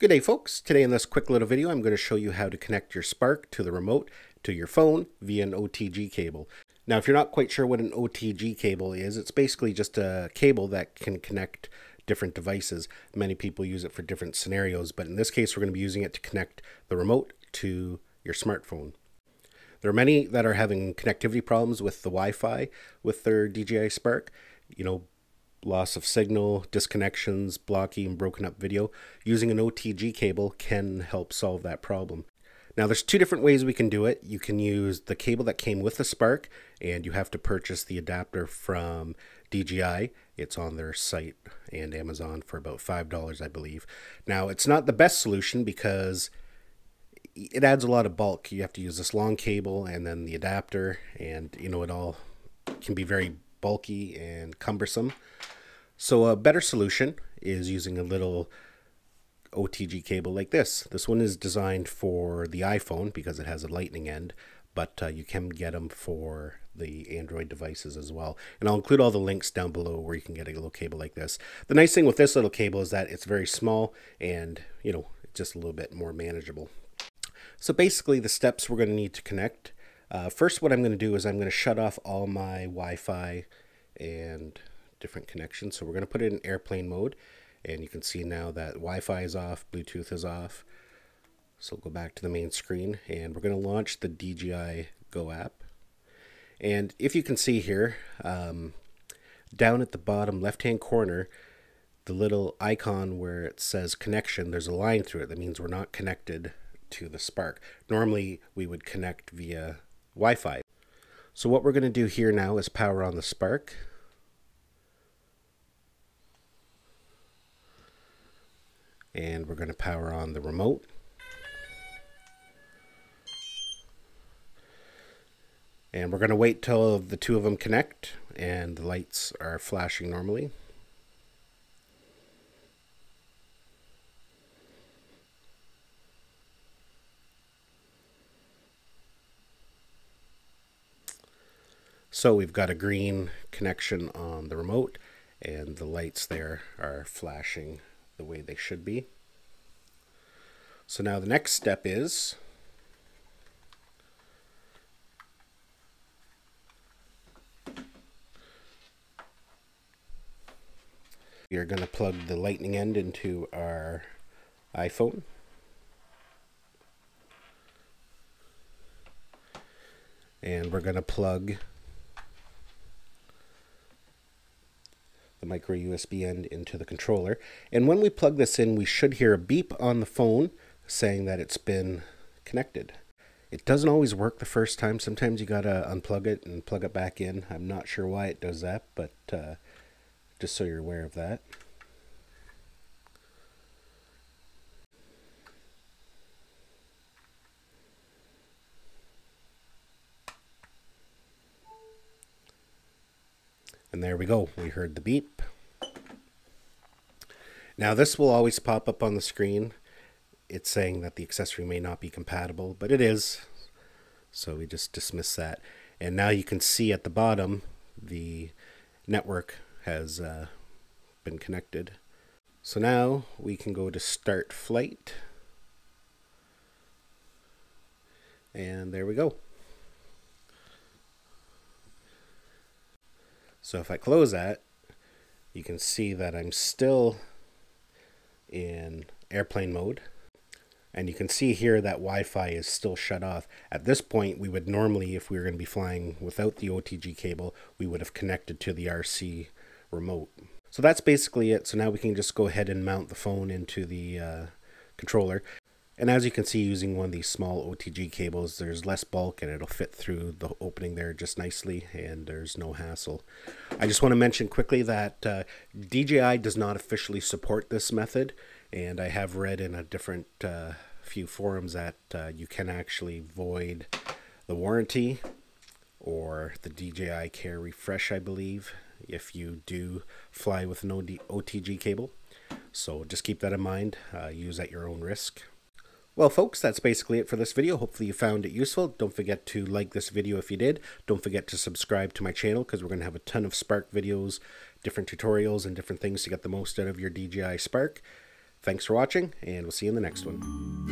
Good day folks. Today in this quick little video I'm going to show you how to connect your Spark to the remote to your phone via an OTG cable. Now if you're not quite sure what an OTG cable is, it's basically just a cable that can connect different devices. Many people use it for different scenarios, but in this case we're going to be using it to connect the remote to your smartphone. There are many that are having connectivity problems with the Wi-Fi with their DJI Spark. You know, loss of signal, disconnections, blocking, broken up video, using an OTG cable can help solve that problem. Now there's two different ways we can do it. You can use the cable that came with the Spark and you have to purchase the adapter from DJI. It's on their site and Amazon for about $5 I believe. Now it's not the best solution because it adds a lot of bulk. You have to use this long cable and then the adapter and you know it all can be very bulky and cumbersome. So a better solution is using a little OTG cable like this. This one is designed for the iPhone because it has a lightning end, but uh, you can get them for the Android devices as well. And I'll include all the links down below where you can get a little cable like this. The nice thing with this little cable is that it's very small and, you know, just a little bit more manageable. So basically the steps we're going to need to connect uh, first, what I'm going to do is I'm going to shut off all my Wi-Fi and different connections. So we're going to put it in airplane mode. And you can see now that Wi-Fi is off, Bluetooth is off. So go back to the main screen and we're going to launch the DJI Go app. And if you can see here, um, down at the bottom left-hand corner, the little icon where it says connection, there's a line through it. That means we're not connected to the Spark. Normally, we would connect via Wi-Fi. So what we're going to do here now is power on the Spark. And we're going to power on the remote. And we're going to wait till the two of them connect and the lights are flashing normally. So we've got a green connection on the remote and the lights there are flashing the way they should be. So now the next step is we are going to plug the lightning end into our iPhone. And we're going to plug micro USB end into the controller. And when we plug this in, we should hear a beep on the phone saying that it's been connected. It doesn't always work the first time. Sometimes you gotta unplug it and plug it back in. I'm not sure why it does that, but uh, just so you're aware of that. And there we go. We heard the beep. Now this will always pop up on the screen. It's saying that the accessory may not be compatible, but it is. So we just dismiss that. And now you can see at the bottom the network has uh, been connected. So now we can go to start flight. And there we go. So if I close that, you can see that I'm still in airplane mode. And you can see here that Wi-Fi is still shut off. At this point, we would normally, if we were going to be flying without the OTG cable, we would have connected to the RC remote. So that's basically it. So now we can just go ahead and mount the phone into the uh, controller. And as you can see using one of these small OTG cables, there's less bulk and it'll fit through the opening there just nicely and there's no hassle. I just want to mention quickly that uh, DJI does not officially support this method and I have read in a different uh, few forums that uh, you can actually void the warranty or the DJI Care Refresh, I believe, if you do fly with an OTG cable. So just keep that in mind. Uh, use at your own risk. Well, folks, that's basically it for this video. Hopefully you found it useful. Don't forget to like this video if you did. Don't forget to subscribe to my channel because we're going to have a ton of Spark videos, different tutorials, and different things to get the most out of your DJI Spark. Thanks for watching, and we'll see you in the next one.